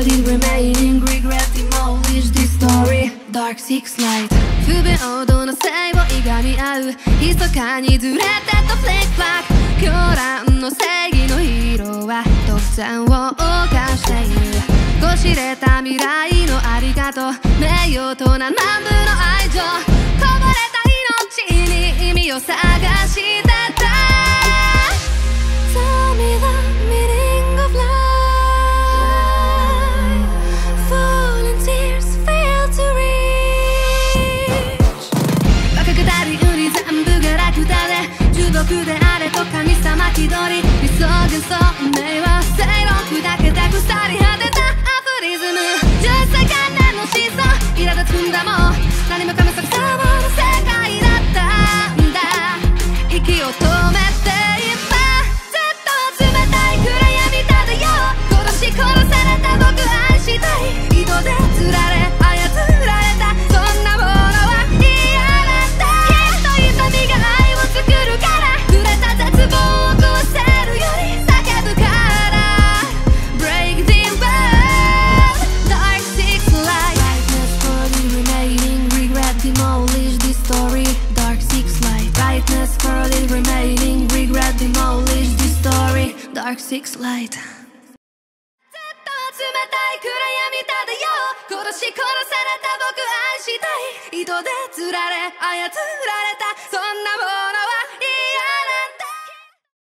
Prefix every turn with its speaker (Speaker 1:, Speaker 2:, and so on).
Speaker 1: world remaining regret demolish this story. Dark six light 不平等の性をいがみ合う。密かにずれてとフレックフラッグ狂乱の正義のヒーローは独占を犯している。こしれた未来のありがとう。名誉とな南部の愛情。重毒であれと神様気取り理想幻想 Dark six light. ずっと冷たい暗闇漂う。殺し殺された僕愛したい。糸で釣られ操られた。